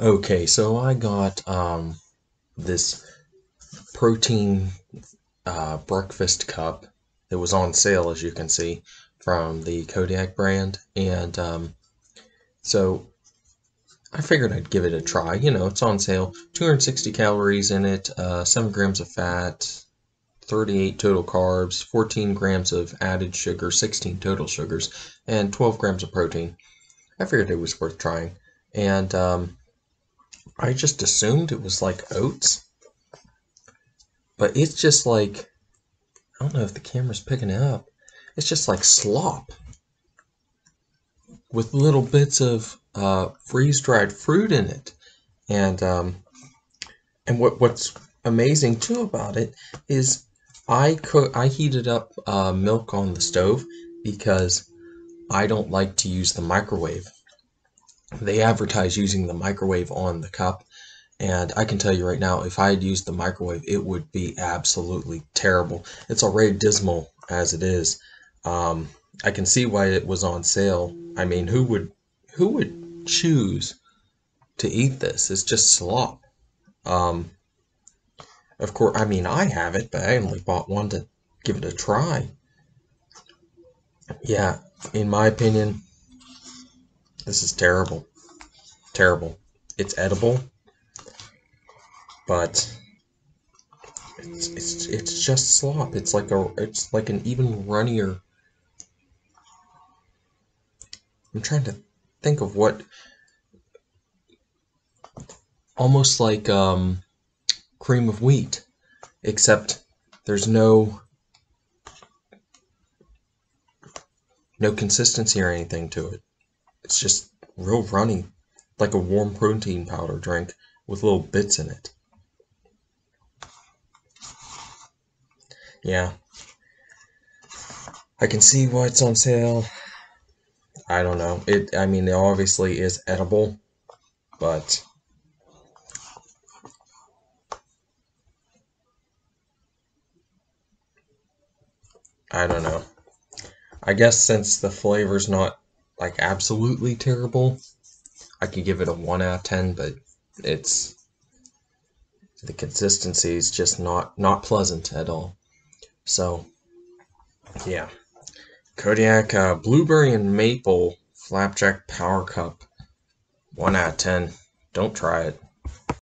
Okay, so I got um, this protein uh, breakfast cup that was on sale, as you can see, from the Kodiak brand. And um, so I figured I'd give it a try. You know, it's on sale. 260 calories in it, uh, 7 grams of fat, 38 total carbs, 14 grams of added sugar, 16 total sugars, and 12 grams of protein. I figured it was worth trying. And um, I just assumed it was like oats. But it's just like, I don't know if the camera's picking it up. It's just like slop with little bits of uh, freeze-dried fruit in it. And um, and what what's amazing too about it is I cook I heated up uh, milk on the stove because I don't like to use the microwave they advertise using the microwave on the cup. And I can tell you right now if I had used the microwave it would be absolutely terrible. It's already dismal as it is. Um, I can see why it was on sale. I mean who would who would choose to eat this? It's just slop. Um, of course I mean I have it but I only bought one to give it a try. Yeah in my opinion this is terrible. Terrible. It's edible, but it's, it's it's just slop. It's like a it's like an even runnier. I'm trying to think of what almost like um, cream of wheat, except there's no no consistency or anything to it. It's just real runny, like a warm protein powder drink with little bits in it. Yeah. I can see why it's on sale. I don't know. It I mean it obviously is edible, but I don't know. I guess since the flavor's not like absolutely terrible. I could give it a 1 out of 10, but it's the consistency is just not not pleasant at all. So, yeah. Kodiak uh, Blueberry and Maple Flapjack Power Cup. 1 out of 10. Don't try it.